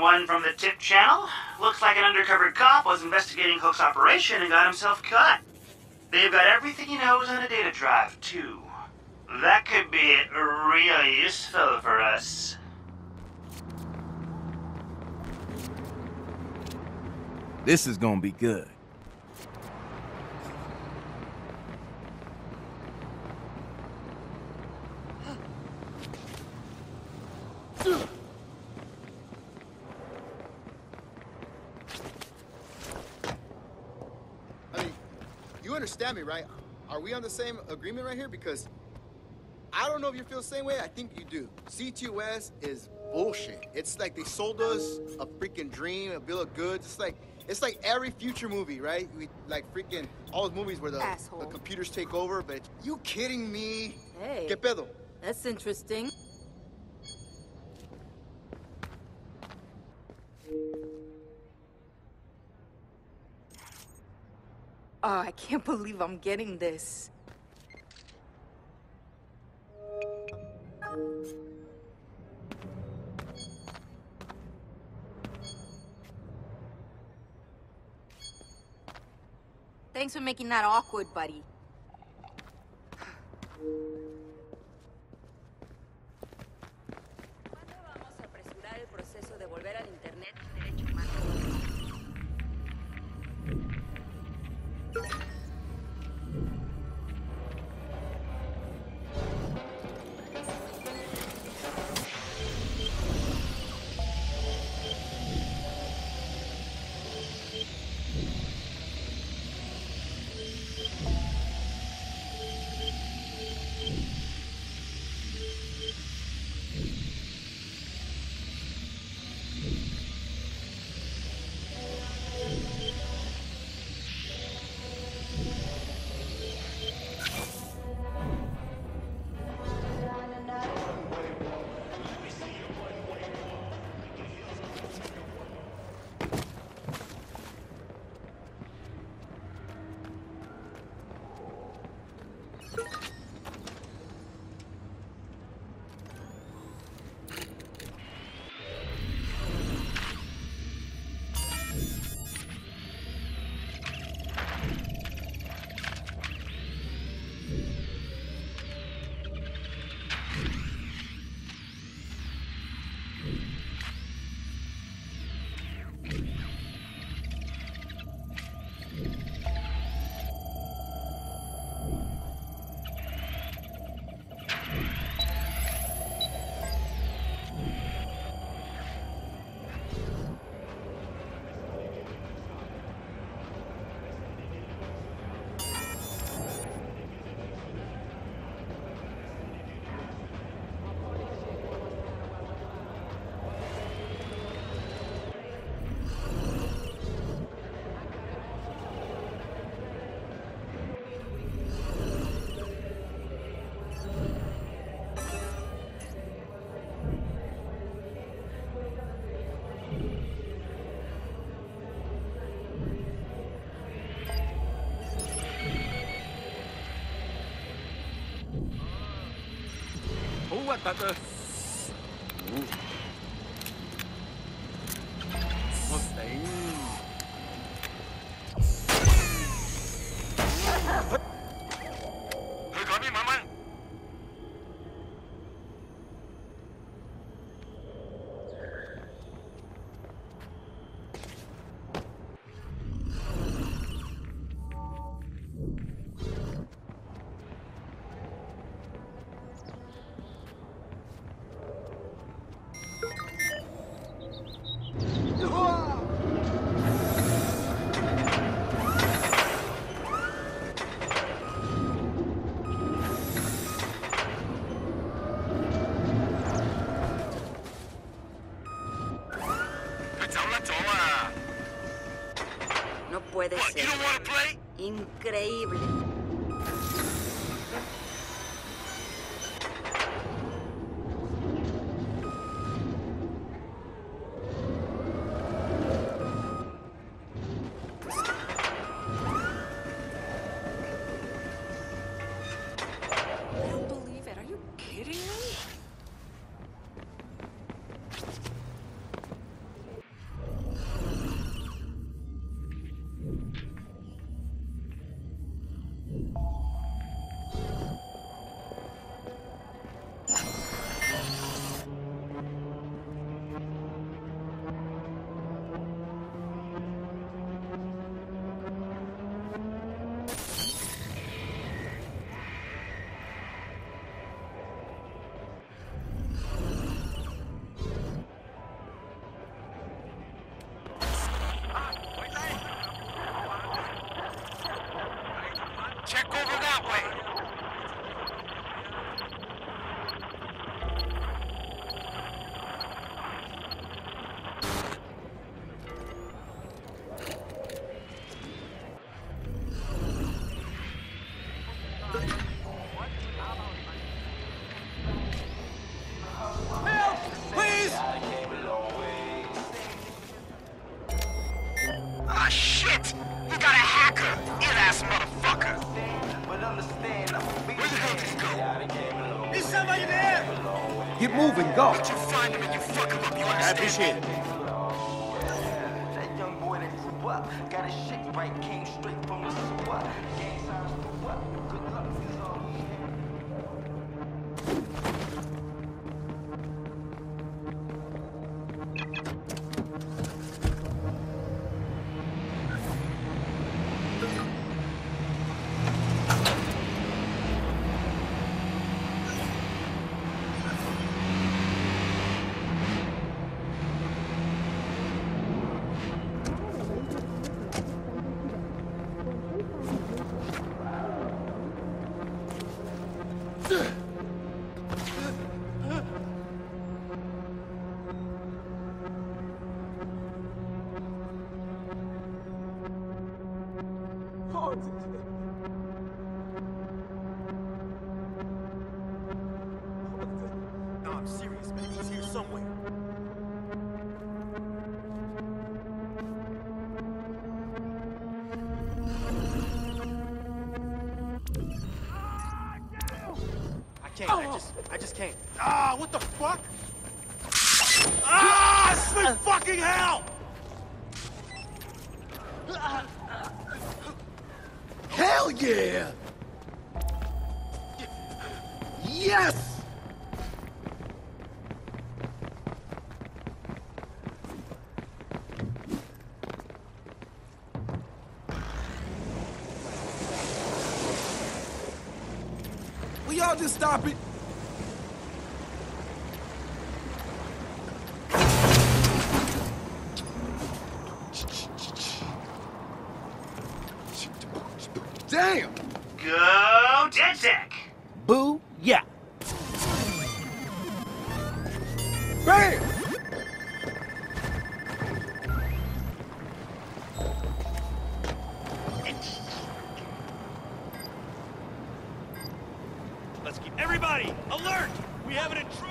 one from the tip channel. Looks like an undercover cop was investigating Hook's operation and got himself caught. They've got everything he knows on a data drive, too. That could be real useful for us. This is gonna be good. I mean, me, right? Are we on the same agreement right here? Because I don't know if you feel the same way. I think you do. CTOS is bullshit. It's like they sold us a freaking dream, a bill of goods. It's like it's like every future movie, right? We like freaking all those movies where the, the computers take over. But you kidding me? Hey. ¿Qué pedo? That's interesting. Oh, I can't believe I'm getting this. Thanks for making that awkward, buddy. Tatus. Increíble. and go. But you find him and you fuck him up. You understand? I appreciate it. stop it. Everybody, alert! We have an intruder!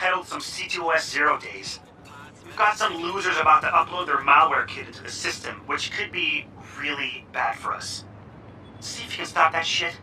Titled some CTOS Zero Days. We've got some losers about to upload their malware kit into the system, which could be really bad for us. See if you can stop that shit.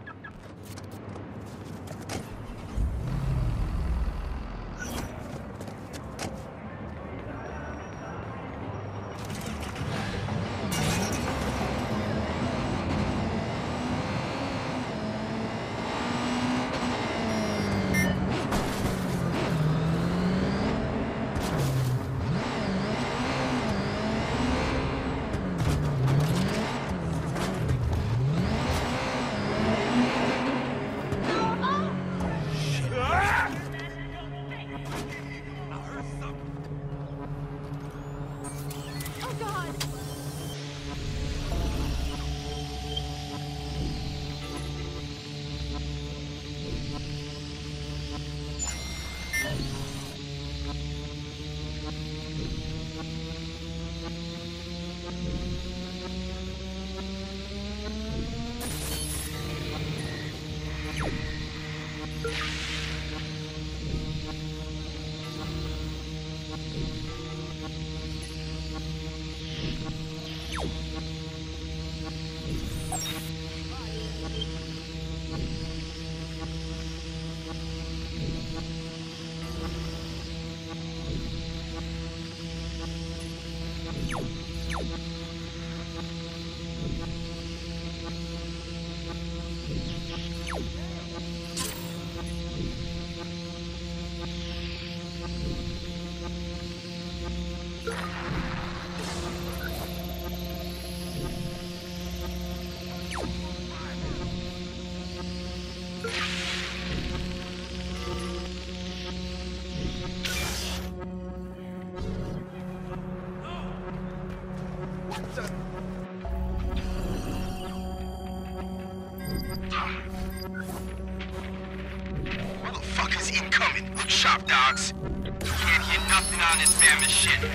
Sharp, dogs. Can't hear nothing on this mammoth shit.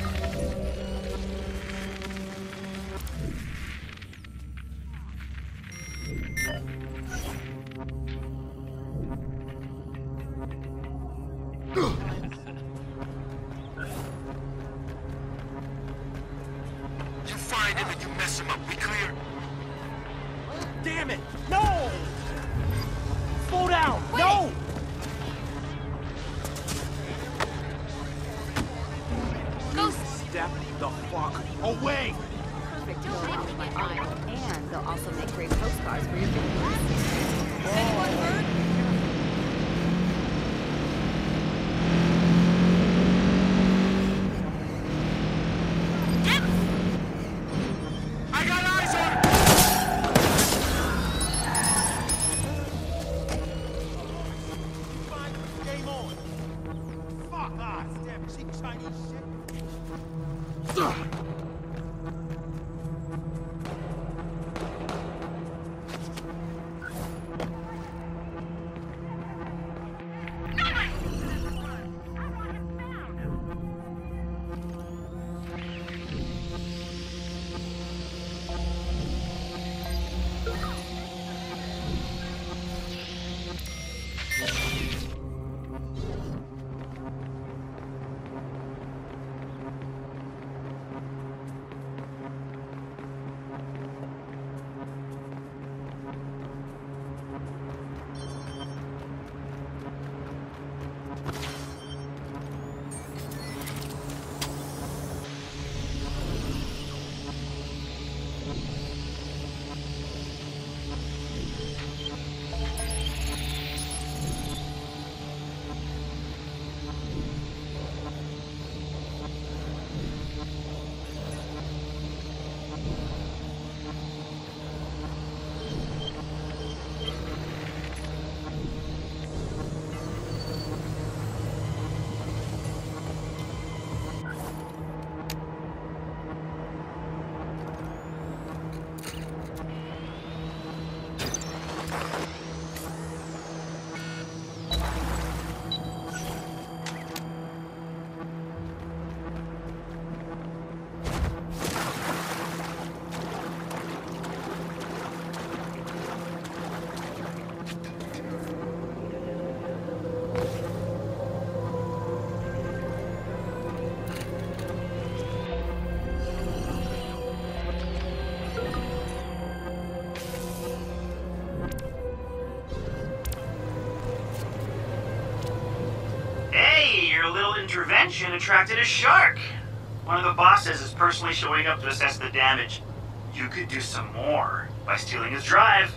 intervention attracted a shark. One of the bosses is personally showing up to assess the damage. You could do some more by stealing his drive.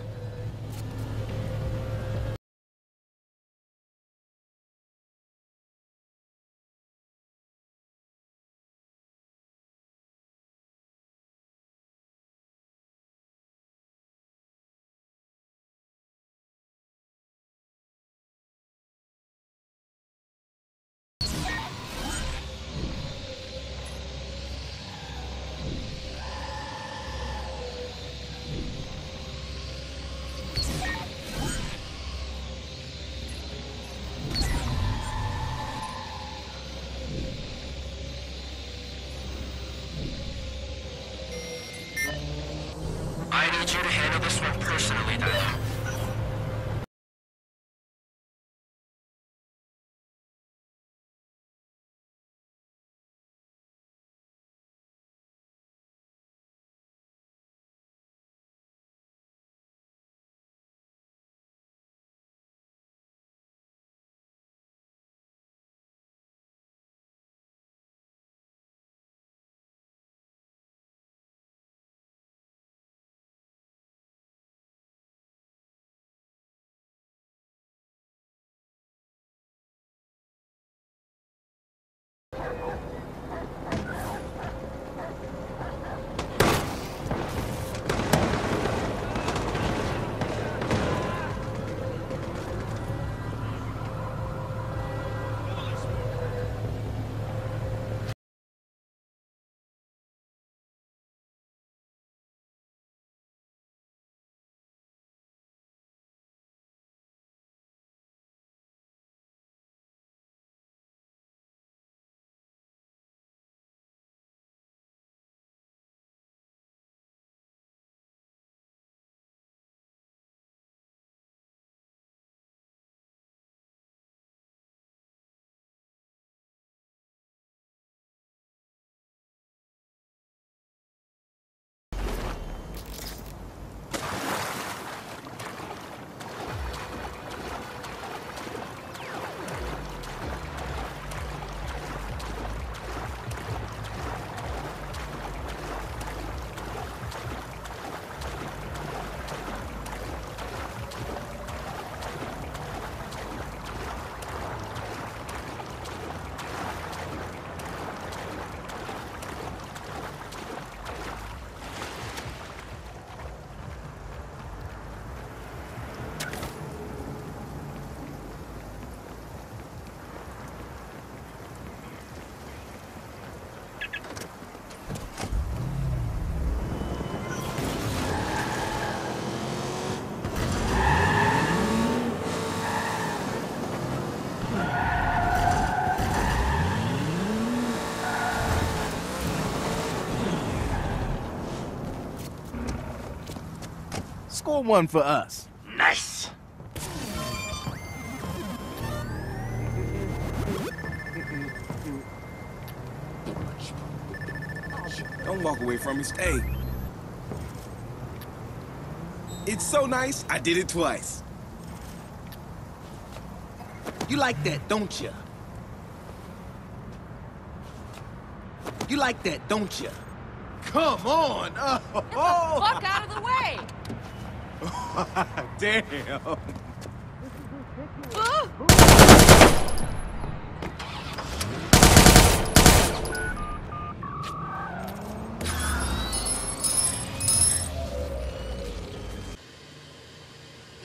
Score one for us. Nice. Don't walk away from me. Stay. It's so nice, I did it twice. You like that, don't you? You like that, don't you? Come on! Oh, Get the fuck out of the way! Damn. It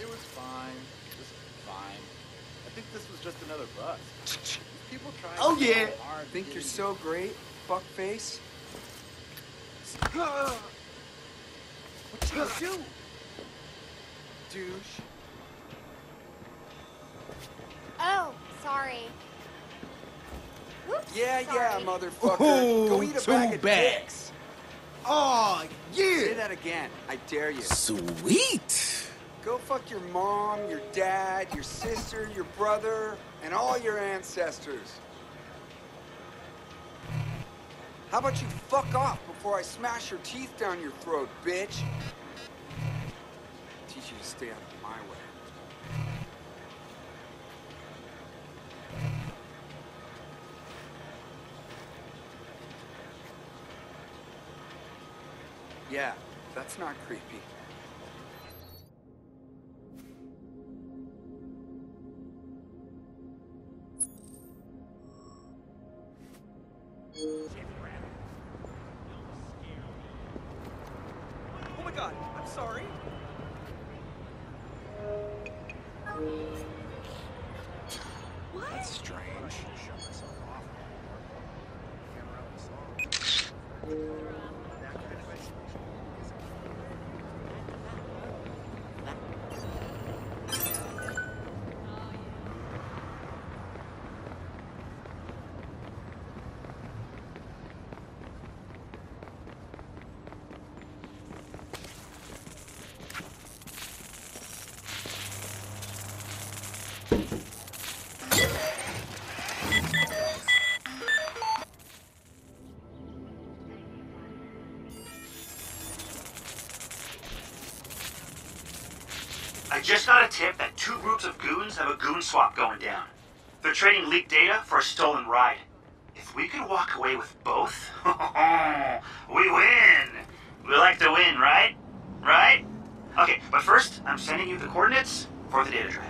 was fine. It was fine. I think this was just another. People try. Oh yeah. Hard think you're so great, fuckface. What you gonna do? motherfucker. Ooh, Go eat a two bag of bags. Oh, yeah. Say that again. I dare you. Sweet. Go fuck your mom, your dad, your sister, your brother, and all your ancestors. How about you fuck off before I smash your teeth down your throat, bitch? Teach you to stay out of my way. Yeah, that's not creepy. Just got a tip that two groups of goons have a goon swap going down. They're trading leaked data for a stolen ride. If we could walk away with both, we win. We like to win, right? Right? Okay, but first, I'm sending you the coordinates for the data drive.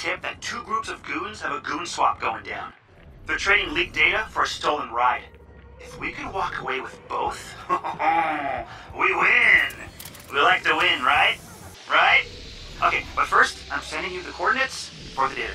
Tip that two groups of goons have a goon swap going down. They're trading leaked data for a stolen ride. If we can walk away with both, we win. We like to win, right? Right? Okay, but first, I'm sending you the coordinates for the data.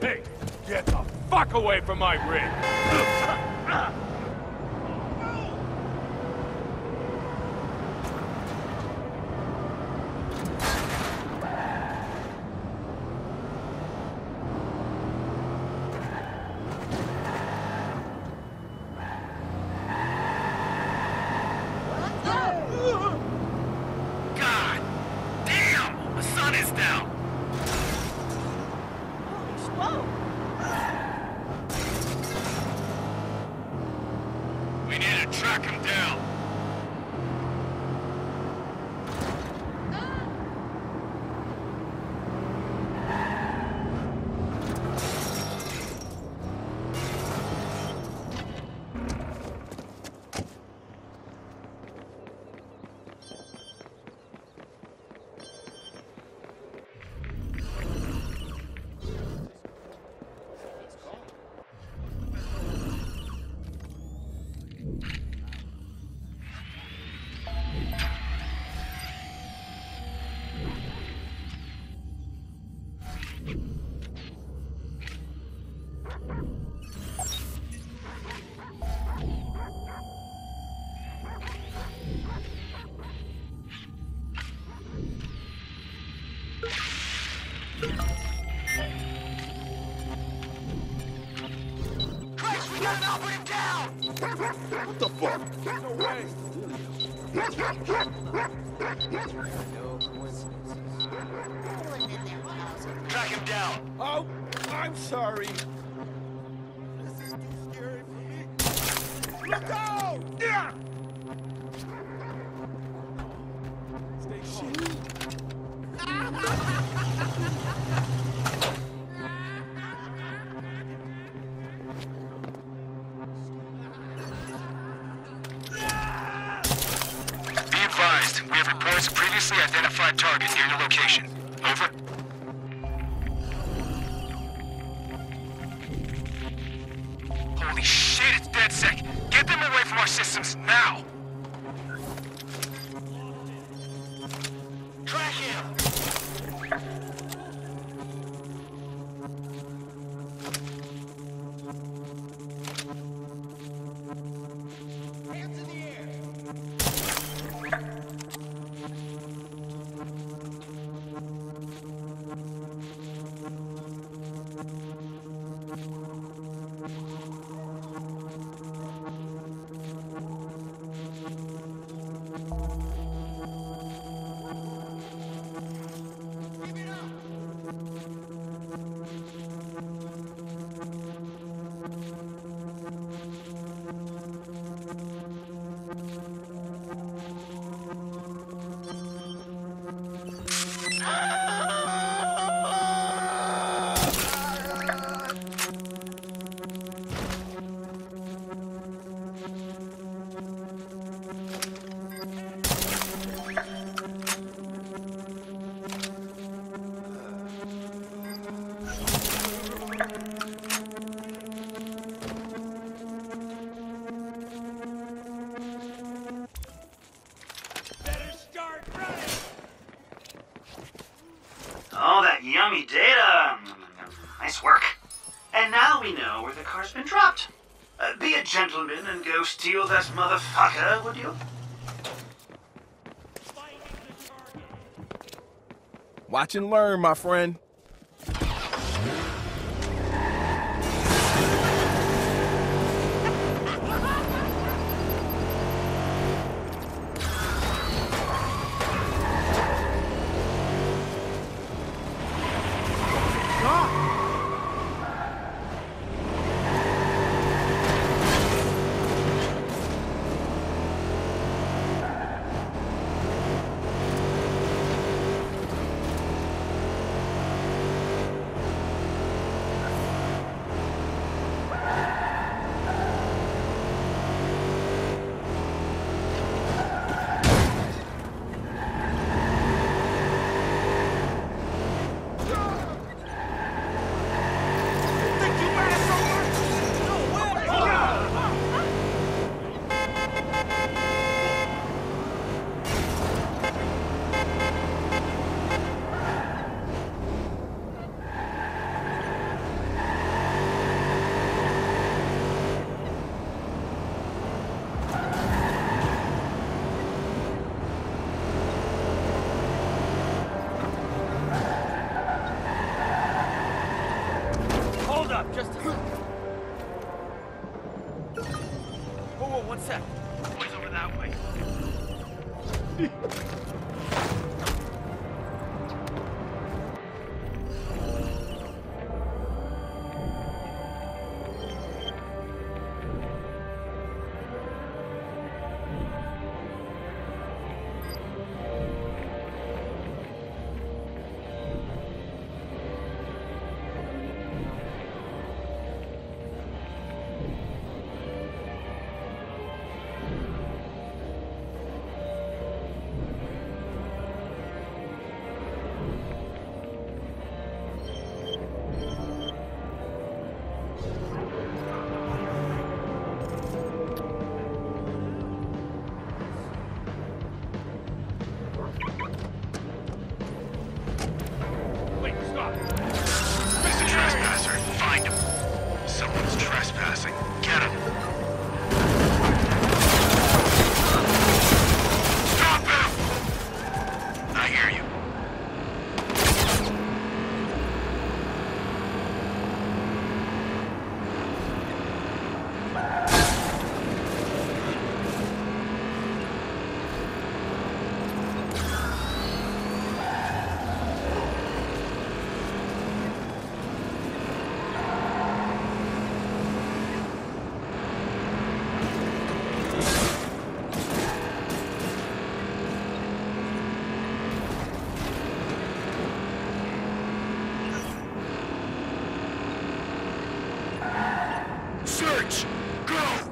Hey, get the fuck away from my rig! fuck? No way! Previously identified target near your location. Over. Holy shit, it's DedSec! Get them away from our systems, now! Watch and learn, my friend. Go!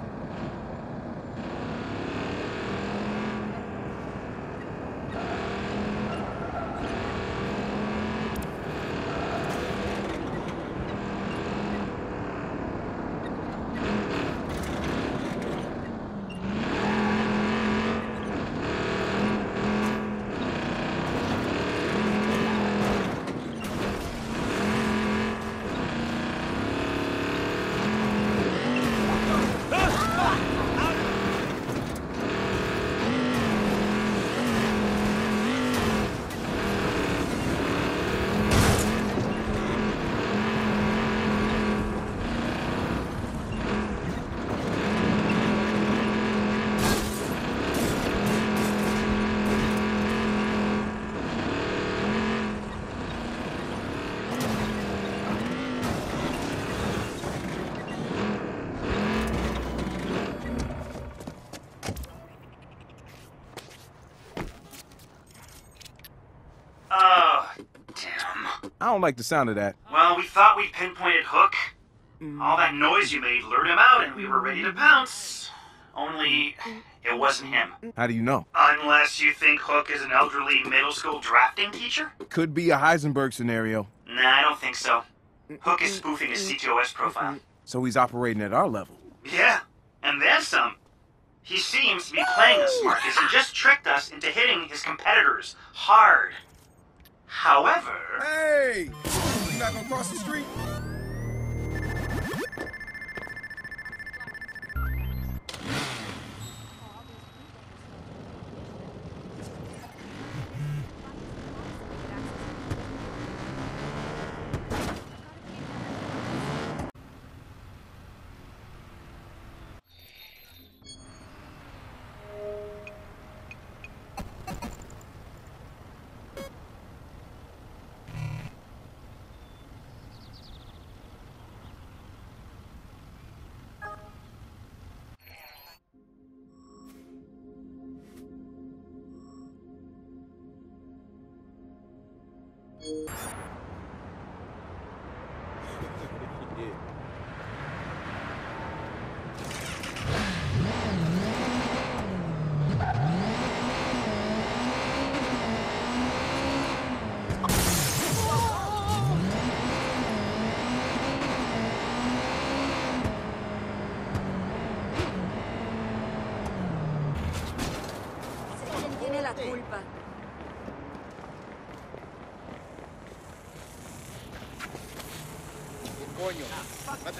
Oh, damn. I don't like the sound of that. Well, we thought we pinpointed Hook. Mm. All that noise you made lured him out, and we were ready to pounce. Only, it wasn't him. How do you know? Unless you think Hook is an elderly middle school drafting teacher? Could be a Heisenberg scenario. Nah, I don't think so. Hook is spoofing his CTOS profile. So he's operating at our level. Yeah, and then some. He seems to be playing us smart because he just tricked us into hitting his competitors hard. However, Hey! You not gonna cross the street?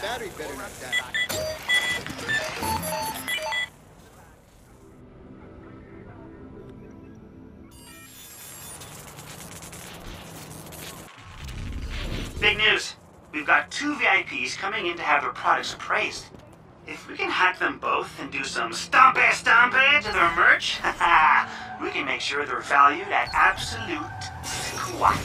Battery better not die. big news. We've got two VIPs coming in to have their products appraised. If we can hack them both and do some stompy stompy to their merch, we can make sure they're valued at absolute squat.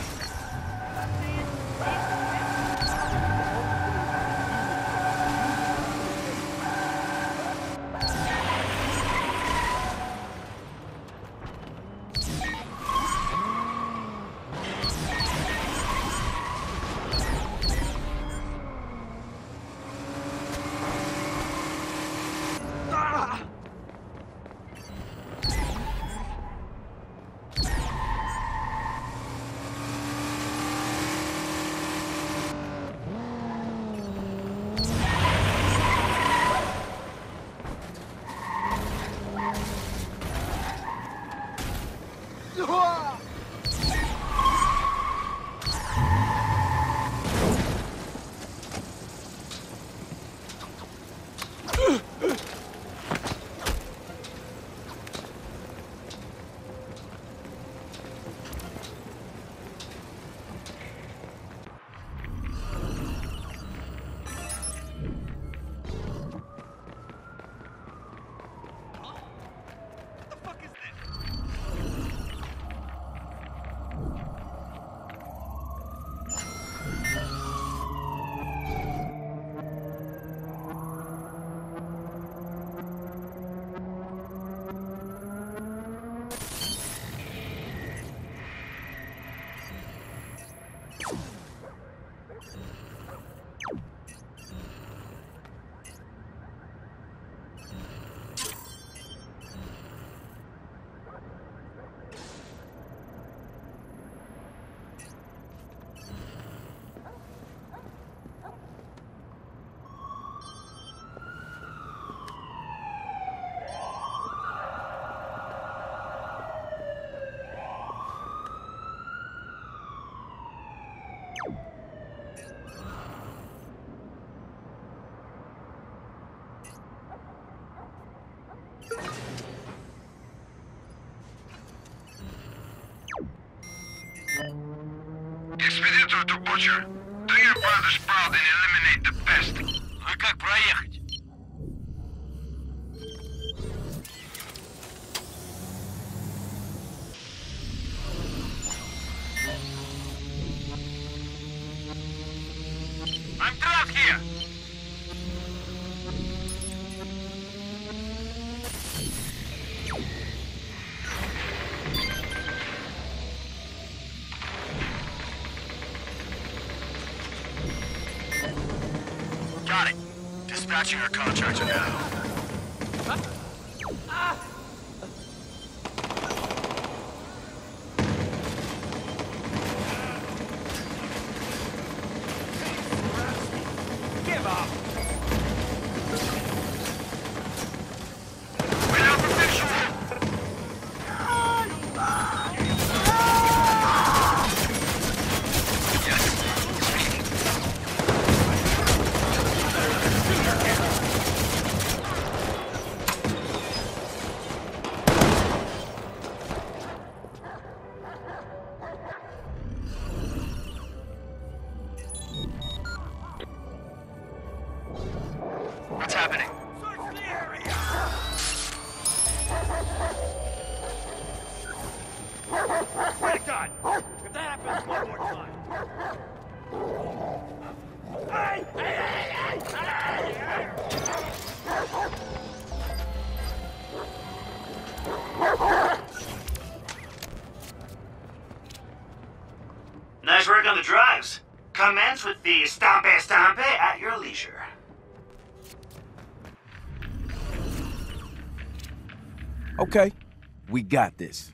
Expeditor to Butcher. Do your brother's proud and eliminate the pest. Ну как проехать? Dispatching our contractor now. Nice work on the drugs. Commence with the stompe stompe at your leisure. Okay, we got this.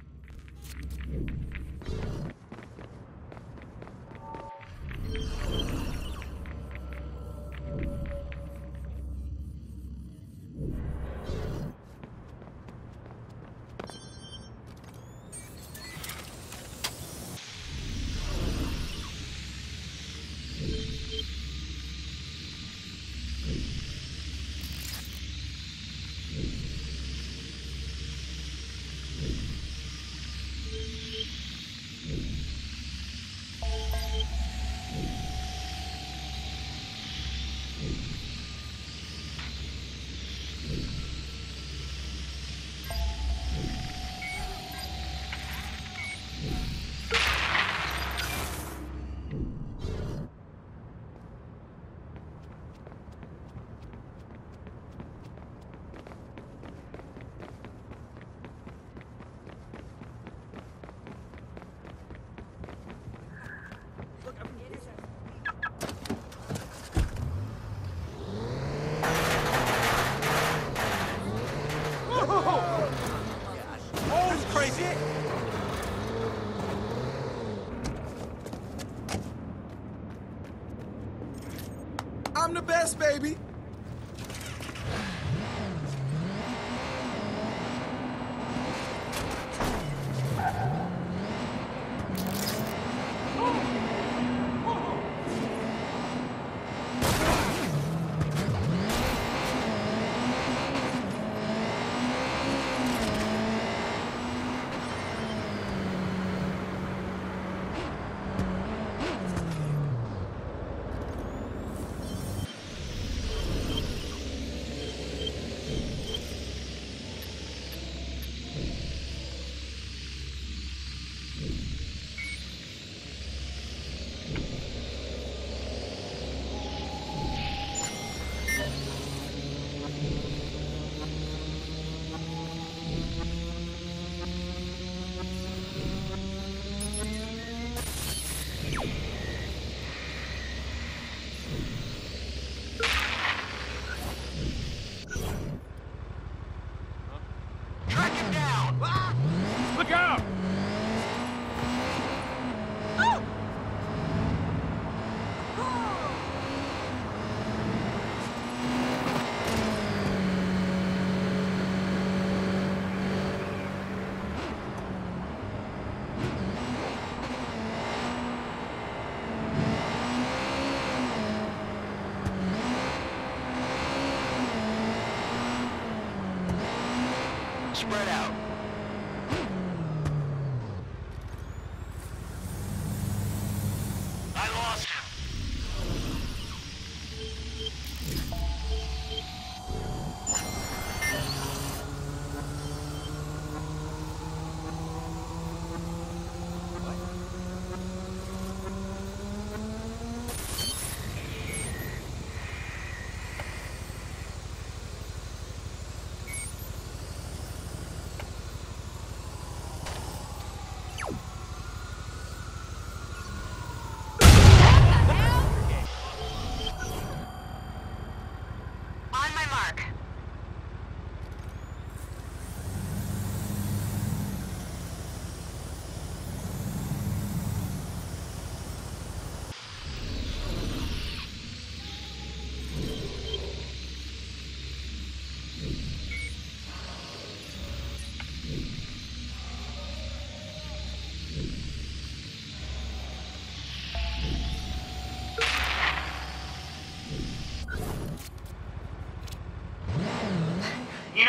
Spread out.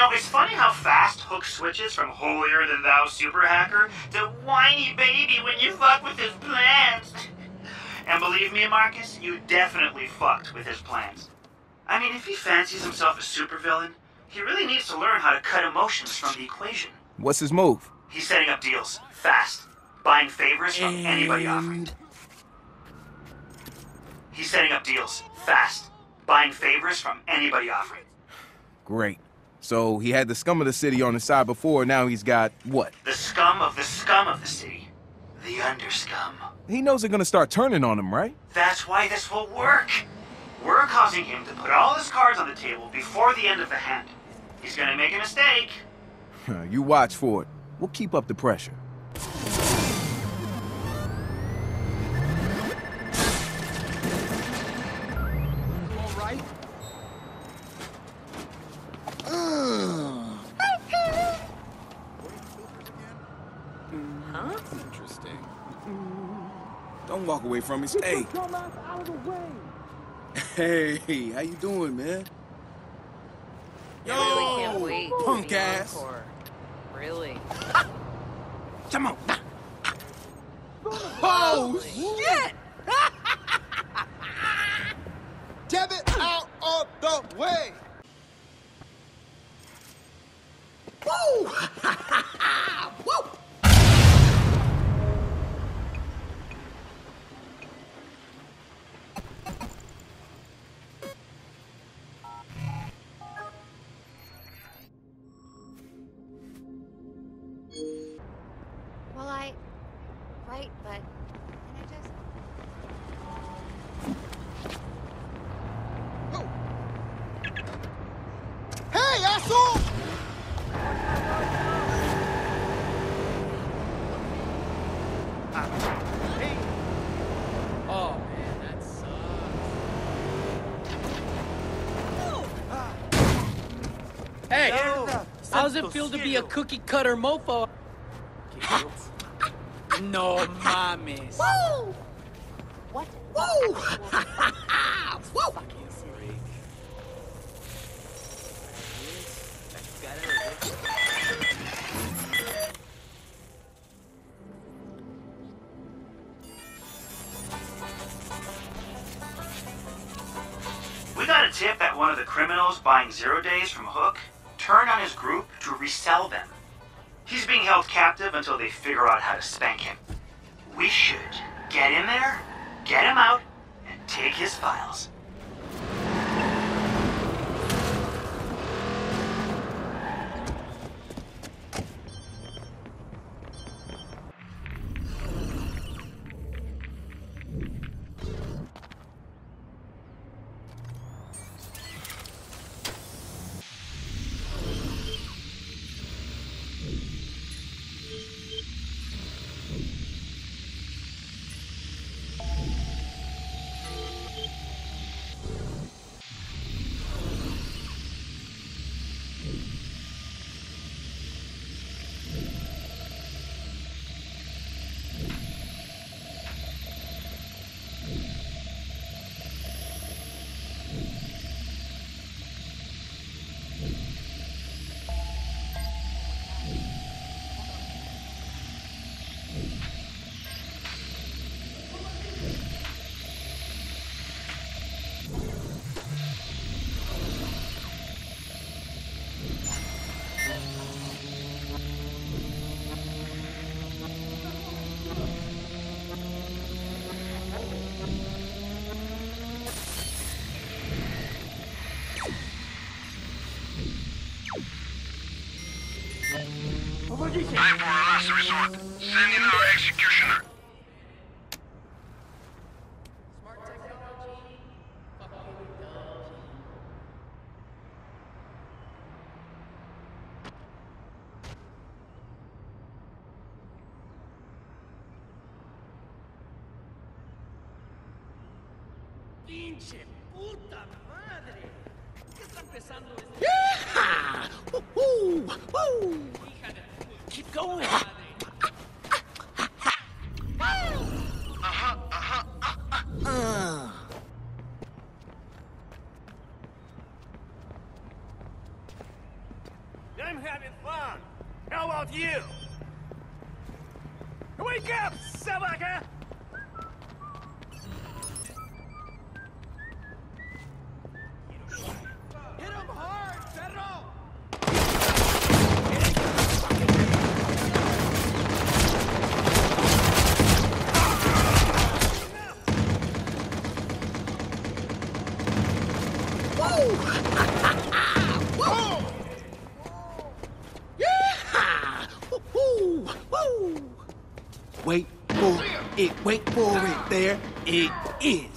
Know, it's funny how fast Hook switches from holier than thou super hacker to whiny baby when you fuck with his plans. And believe me, Marcus, you definitely fucked with his plans. I mean, if he fancies himself a supervillain, he really needs to learn how to cut emotions from the equation. What's his move? He's setting up deals, fast, buying favors from anybody offering. He's setting up deals, fast, buying favors from anybody offering. Great. So he had the scum of the city on his side before, now he's got what? The scum of the scum of the city. The underscum. He knows they're gonna start turning on him, right? That's why this will work. We're causing him to put all his cards on the table before the end of the hand. He's gonna make a mistake. you watch for it. We'll keep up the pressure. Walk away from me. Stay. Hey, how you doing, man? I really can't wait. punk ass. encore. Really? Come on. Oh, shit! Get it out of the way! Woo! Woo! It feel to be a cookie cutter mofo? no mames. Woo! What? Woo! Woo! We got a tip that one of the criminals buying zero days from Hook turned on his group to resell them. He's being held captive until they figure out how to spank him. We should get in there, get him out, and take his files. Send in our there it is.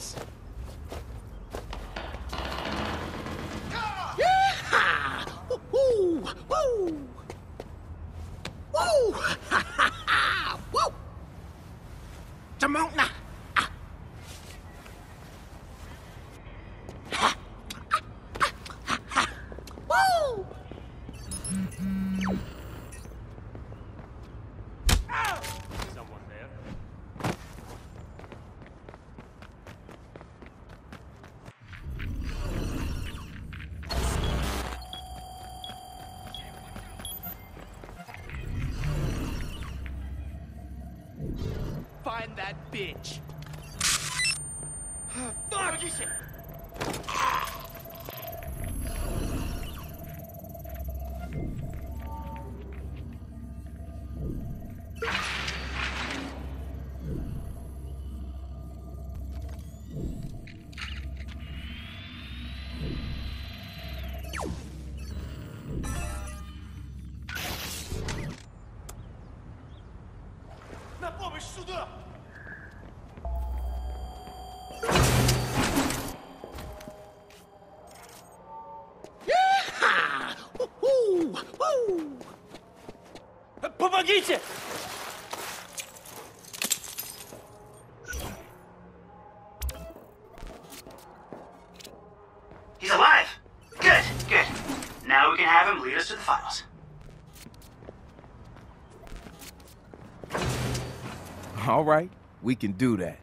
we can do that.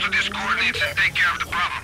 to these coordinates and take care of the problem.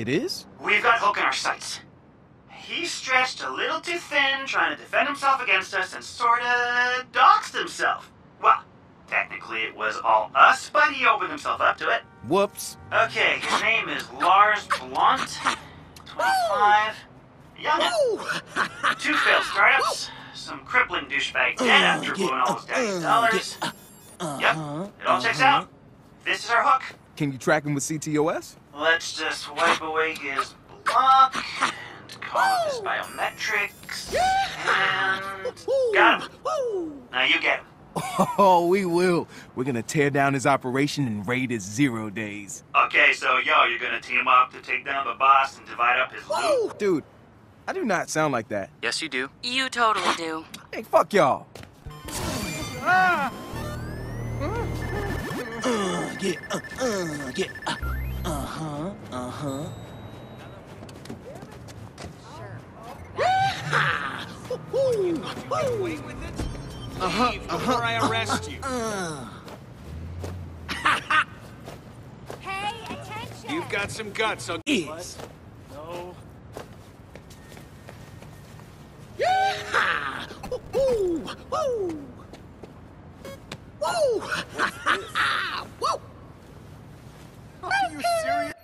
It is? We've got Hook in our sights. He's stretched a little too thin trying to defend himself against us and sorta doxed himself. Well, technically it was all us, but he opened himself up to it. Whoops. Okay, his name is Lars Blunt, 25, young. Two failed startups, some crippling douchebag dead after blowing all his daddy's dollars. Yep, it all checks out. This is our hook. Can you track him with CTOS? Let's just wipe away his block and call up his biometrics. And got him. Now you get him. Oh, we will. We're gonna tear down his operation and raid his zero days. Okay, so yo, you're gonna team up to take down the boss and divide up his loot. Dude, I do not sound like that. Yes, you do. You totally do. Hey, fuck y'all. Uh, yeah, uh, uh, yeah, uh, uh-huh, uh-huh. Uh-huh, before I arrest you. Hey, attention! You've got some guts, so... Is. No. Yeah! Woo! Woo! Woo! Woo! Are you serious?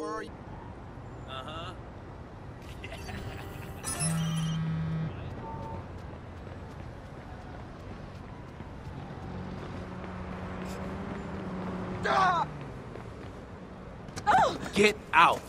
Or are you... Uh-huh. Get out.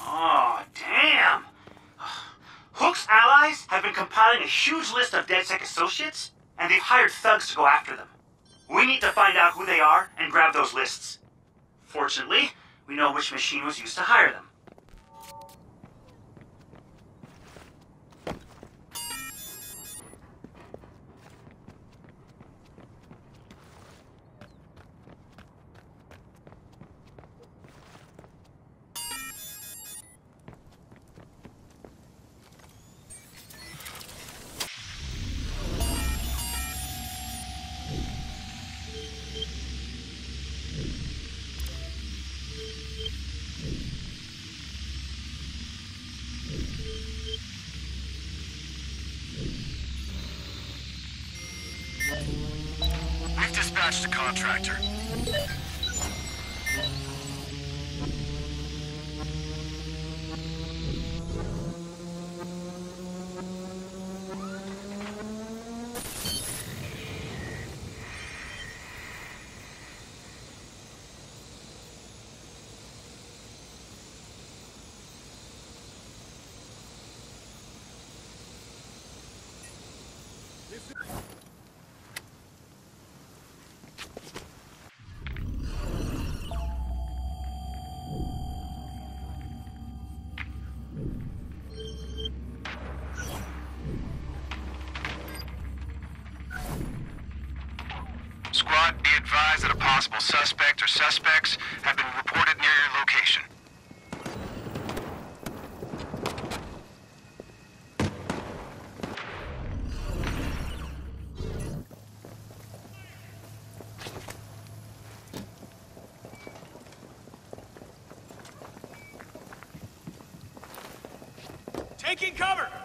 Oh, damn! Hook's allies have been compiling a huge list of DedSec associates, and they've hired thugs to go after them. We need to find out who they are and grab those lists. Fortunately, we know which machine was used to hire them. Taking cover!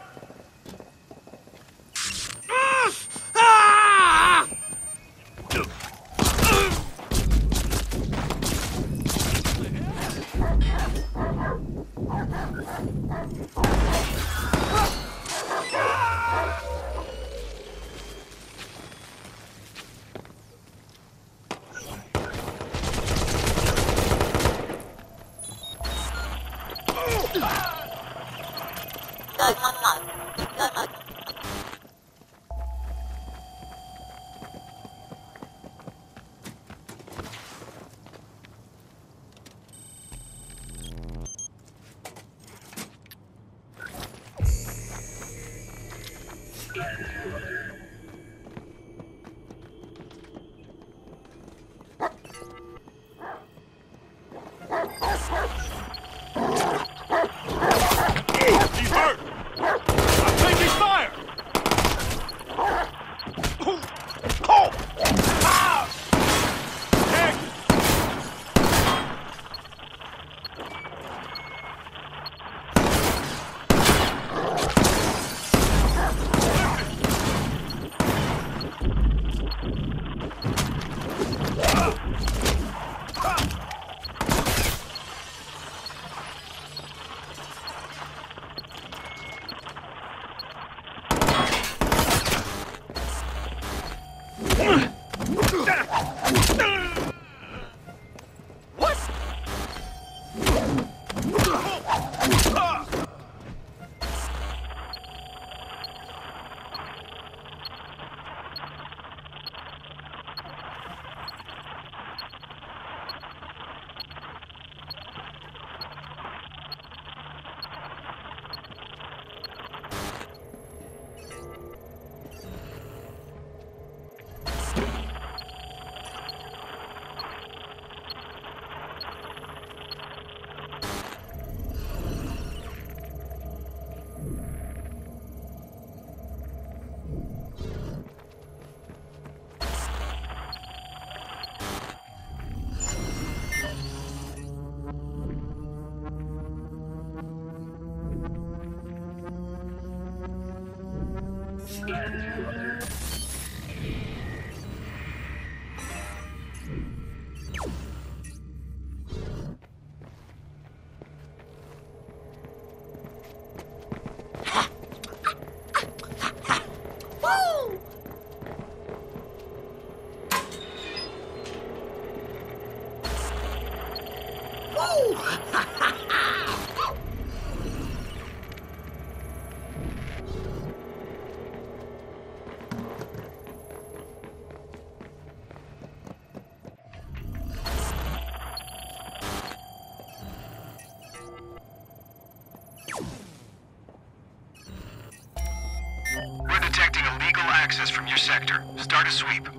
Sector. Start a sweep.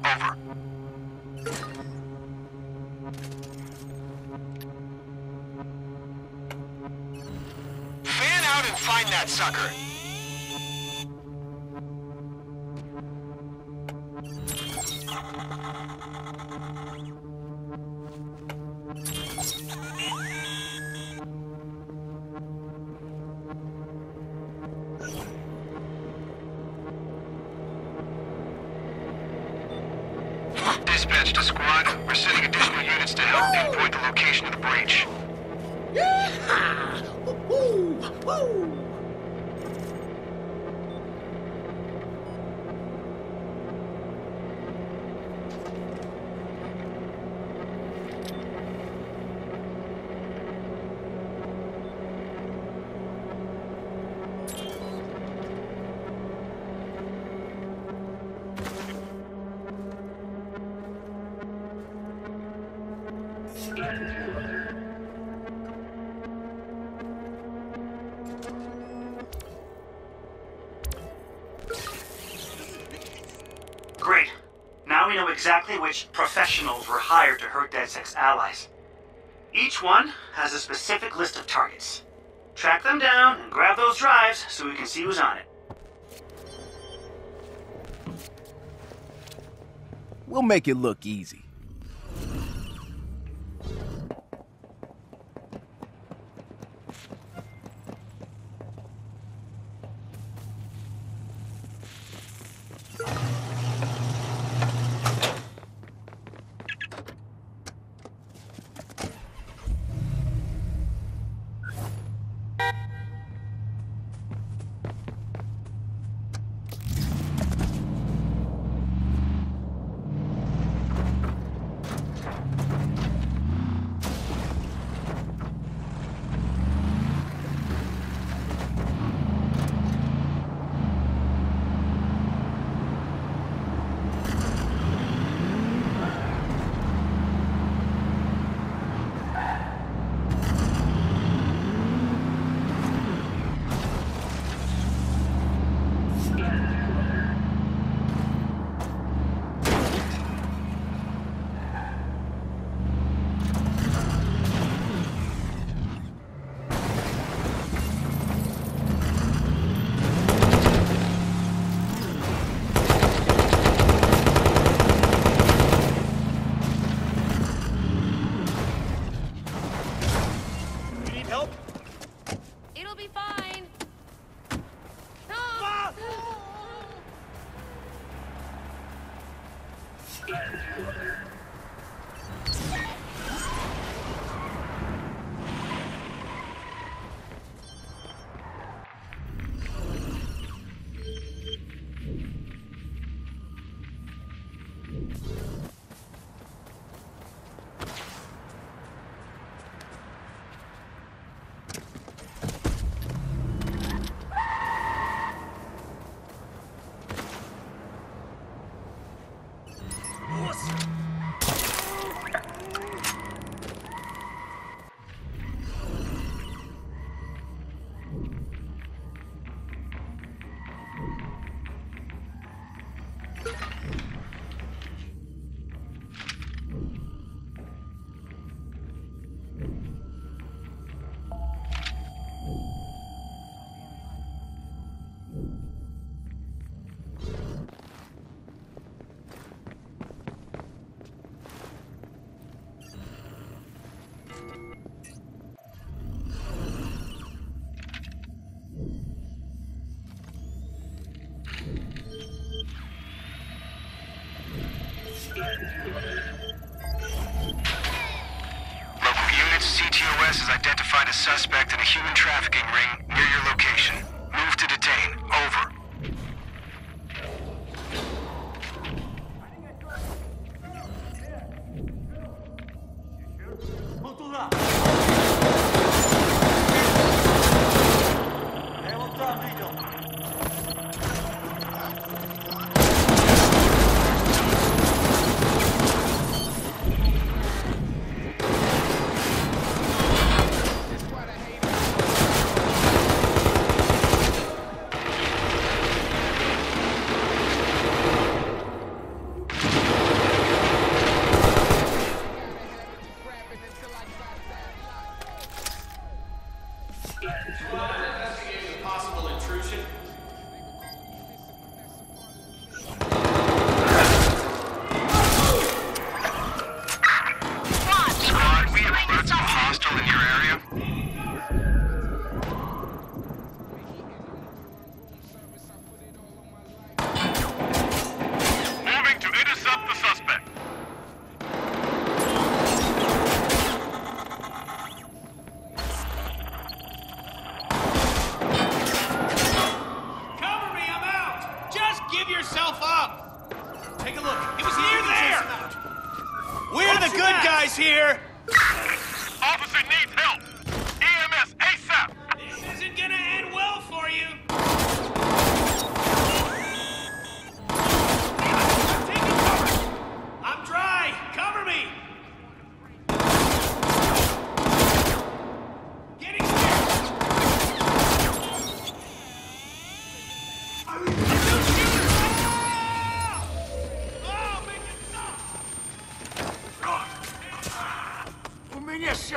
Which professionals were hired to hurt DedSec's allies. Each one has a specific list of targets. Track them down and grab those drives so we can see who's on it. We'll make it look easy. Has identified a suspect in a human trafficking ring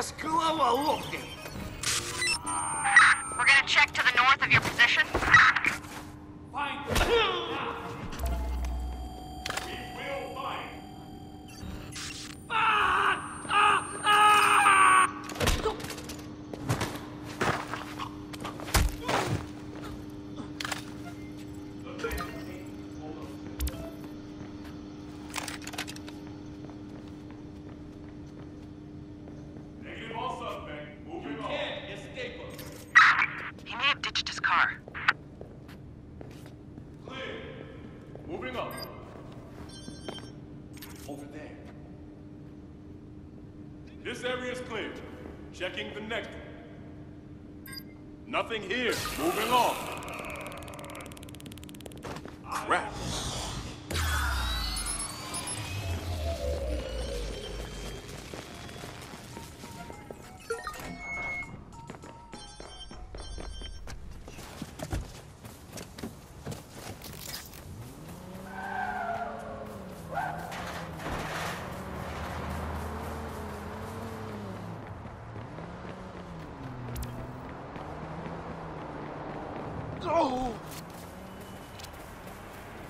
Esclava Orden.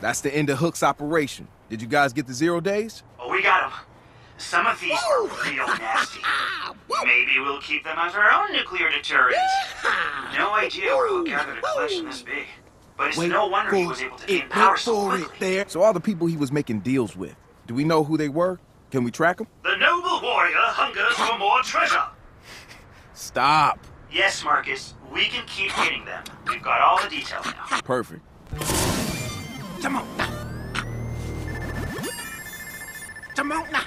That's the end of Hook's operation. Did you guys get the zero days? Oh, we got them. Some of these are real nasty. Maybe we'll keep them as our own nuclear deterrents. No idea where Hook gathered a collection this big. But it's Wait no wonder he was able to gain power so quickly. there. So all the people he was making deals with, do we know who they were? Can we track them? The noble warrior hungers for more treasure. Stop. Yes, Marcus, we can keep getting them. We've got all the details now. Perfect. Come on now. Come on now.